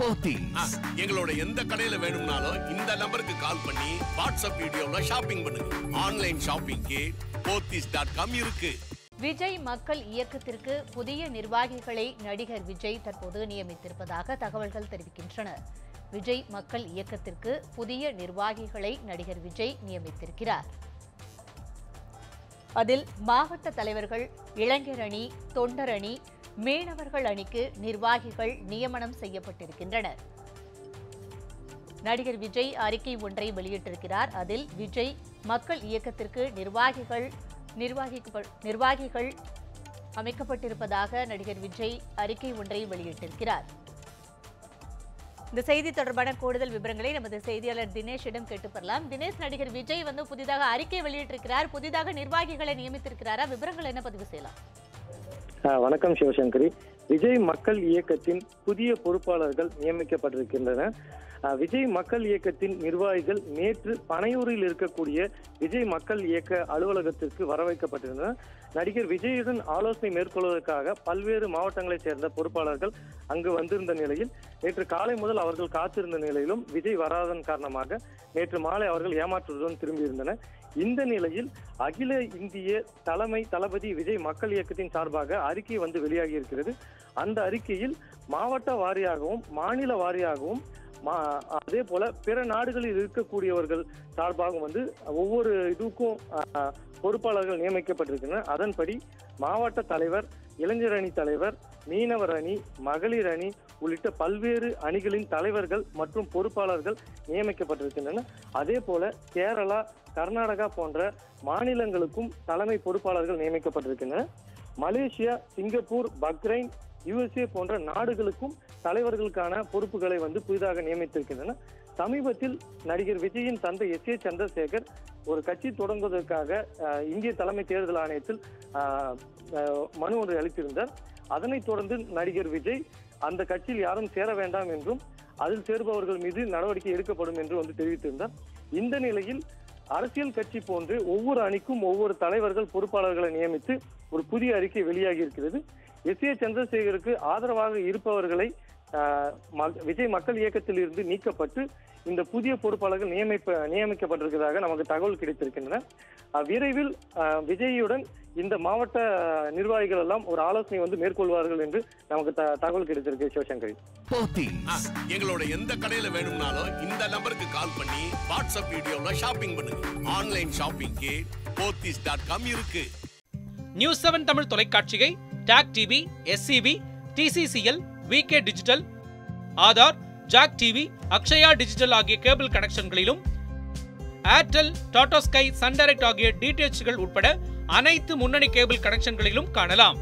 போத்தீஸ் எங்களோட எந்த கடையில வேணும்னாலும் இந்த நம்பருக்கு கால் பண்ணி வாட்ஸ்அப் வீடியோல ஷாப்பிங் பண்ணுங்க. ஆன்லைன் ஷாப்பிங்க்கு போத்தீஸ் டாட் காம் இருக்கு. விஜய் மக்கள் இயக்கத்திற்கு புதிய நிர்வாகிகளை நடிகர் விஜய் தற்போது நியமித்திருப்பதாக தகவல்கள் தெரிவிக்கின்றன. விஜய் மக்கள் இயக்கத்திற்கு புதிய நிர்வாகிகளை நடிகர் விஜய் நியமித்திருக்கிறார். அதில் மாவட்ட தலைவர்கள் இளைஞர் அணி தொண்டர் அணி மீனவர்கள் அணிக்கு நிர்வாகிகள் நியமனம் செய்யப்பட்டிருக்கின்றனர். நடிகர் விஜய் அறிக்கை ஒன்றை வெளியிட்டிருக்கிறார். அதில் விஜய் மக்கள் இயக்கத்திற்கு நிர்வாகிகள் நிர்வாகி நிர்வாகிகள் அமைக்கப்பட்டிருப்பதாக நடிகர் விஜய் அறிக்கை ஒன்றை வெளியிட்டிருக்கிறார். இந்த செய்தி தொடர்பான கூடுதல் விவரங்களை நமது செய்தியாளர் தினேஷிடம் கேட்டு பெறலாம். தினேஷ் நடிகர் விஜய் வந்து புதிதாக அறிக்கை வெளியிட்டிருக்கிறார். புதிதாக நிர்வாகிகளை நியமித்திருக்கிறாரா? விவரங்கள் என்ன? பதிவு செய்யலாம். வணக்கம் சிவசங்கரி. விஜய் மக்கள் இயக்கத்தின் புதிய பொறுப்பாளர்கள் நியமிக்கப்பட்டிருக்கின்றன. விஜய் மக்கள் இயக்கத்தின் நிர்வாகிகள் நேற்று பனையூரில் இருக்கக்கூடிய விஜய் மக்கள் இயக்க அலுவலகத்திற்கு வரவைக்கப்பட்டிருந்தனர் நடிகர் விஜயுடன் ஆலோசனை மேற்கொள்வதற்காக பல்வேறு மாவட்டங்களைச் சேர்ந்த பொறுப்பாளர்கள் அங்கு வந்திருந்த நிலையில் நேற்று காலை முதல் அவர்கள் காத்திருந்த நிலையிலும் விஜய் வராதன் காரணமாக நேற்று மாலை அவர்கள் ஏமாற்றத்துடன் திரும்பியிருந்தனர். இந்த நிலையில் அகில இந்திய தலைமை தளபதி விஜய் மக்கள் இயக்கத்தின் சார்பாக அறிக்கை வந்து வெளியாகி இருக்கிறது. அந்த அறிக்கையில் மாவட்ட வாரியாகவும் மாநில வாரியாகவும் மா- அதே போல பிற நாடுகளில் இருக்கக்கூடியவர்கள் சார்பாகவும் வந்து ஒவ்வொரு இதுக்கும் பொறுப்பாளர்கள் நியமிக்கப்பட்டிருக்கின்றனர் அதன்படி மாவட்ட தலைவர் இளைஞர் அணி தலைவர் மீனவர் அணி மகளிர் அணி உள்ளிட்ட பல்வேறு அணிகளின் தலைவர்கள் மற்றும் பொறுப்பாளர்கள் நியமிக்கப்பட்டிருக்கின்றனர் அதே போல கேரளா கர்நாடகா போன்ற மாநிலங்களுக்கும் தலைமை பொறுப்பாளர்கள் நியமிக்கப்பட்டிருக்கின்றனர் மலேசியா சிங்கப்பூர் பக்ரைன் யுஎஸ்ஏ போன்ற நாடுகளுக்கும் தலைவர்களுக்கான பொறுப்புகளை வந்து புதிதாக நியமித்திருக்கின்றன. சமீபத்தில் நடிகர் விஜயின் தந்தை எஸ் ஏ சந்திரசேகர் ஒரு கட்சி தொடங்குவதற்காக இந்திய தலைமை தேர்தல் ஆணையத்தில் மனு ஒன்றை அளித்திருந்தார். அதனைத் தொடர்ந்து நடிகர் விஜய் அந்த கட்சியில் யாரும் சேர வேண்டாம் என்றும் அதில் சேர்பவர்கள் மீது நடவடிக்கை எடுக்கப்படும் என்று வந்து தெரிவித்திருந்தார். இந்த நிலையில் அரசியல் கட்சி போன்று ஒவ்வொரு அணிக்கும் ஒவ்வொரு தலைவர்கள் பொறுப்பாளர்களை நியமித்து ஒரு புதிய அறிக்கை வெளியாகி இருக்கிறது. எஸ். ஏ. சந்திரசேகருக்கு ஆதரவாக இருப்பவர்களை ம- விஜய் மக்கள் இயக்கத்தில் இருந்து நீக்கப்பட்டு இந்த புதிய பொறுப்பாளர்கள் நியமிப்ப நியமிக்கப்பட்டிருக்கிறதாக நமக்கு தகவல் கிடைத்திருக்கின்றன. விரைவில் விஜயுடன் இந்த மாவட்ட நிர்வாகிகள் எல்லாம் ஒரு ஆலோசனை வந்து மேற்கொள்வார்கள் என்று நமக்கு த- தகவல் கிடைத்திருக்கு சிவசங்கரி. எங்களோட எந்த கடையில வேணும்னாலும் இந்த நம்பருக்கு கால் பண்ணி வாட்ஸ்அப் வீடியோல ஷாப்பிங் பண்ணுங்க. ஆன்லைன் ஷாப்பிங்க்கு போத்தீஸ் டாட் காம் இருக்கு. நியூஸ் செவன் தமிழ் தொலைக்காட்சியை TAC TV SCV TCCL VK digital Aadhaar Jack TV Akshaya digital ஆகிய cable கனெக்ஷன்களிலும் Airtel Tata Sky Sun Direct ஆகிய டிடிஎச்கள் உட்பட அனைத்து முன்னணி கேபிள் கனெக்ஷன்களிலும் காணலாம்.